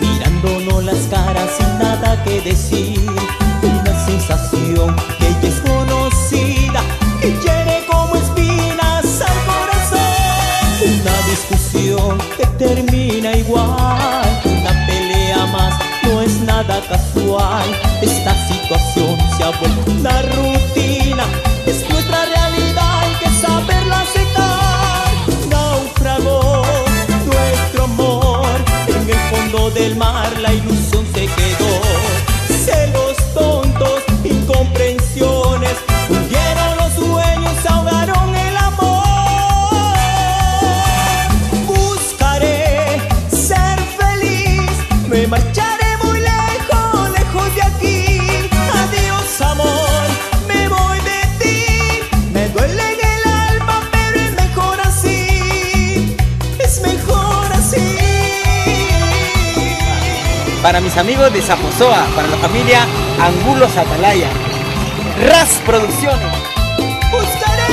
mirándonos las caras sin nada que decir. Una sensación que ya es conocida y hiere como espinas al corazón. Una discusión que termina igual, una pelea más no es nada casual. Esta situación se ha vuelto una rutina, es nuestra realidad, marcharé muy lejos, lejos de aquí. Adiós amor, me voy de ti. Me duele en el alma, pero es mejor así. Es mejor así. Para mis amigos de Zapozoa, para la familia Angulos Atalaya. RAS Producciones. Buscaré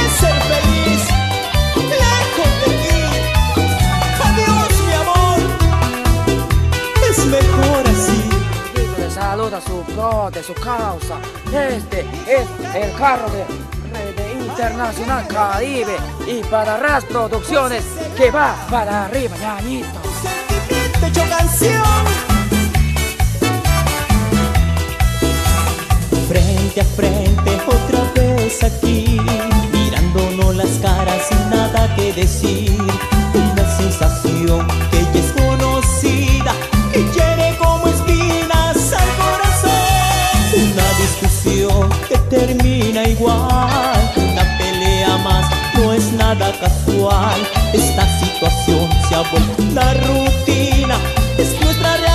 Le saluda su pro de su causa. Este es el carro de Red Internacional Caribe y para RAS Producciones que va para arriba, ñañito. Canción. Frente a frente otra vez aquí, mirándonos las caras sin nada que decir. Casual. Esta situación se ha vuelto rutina, es nuestra realidad,